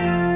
Bye.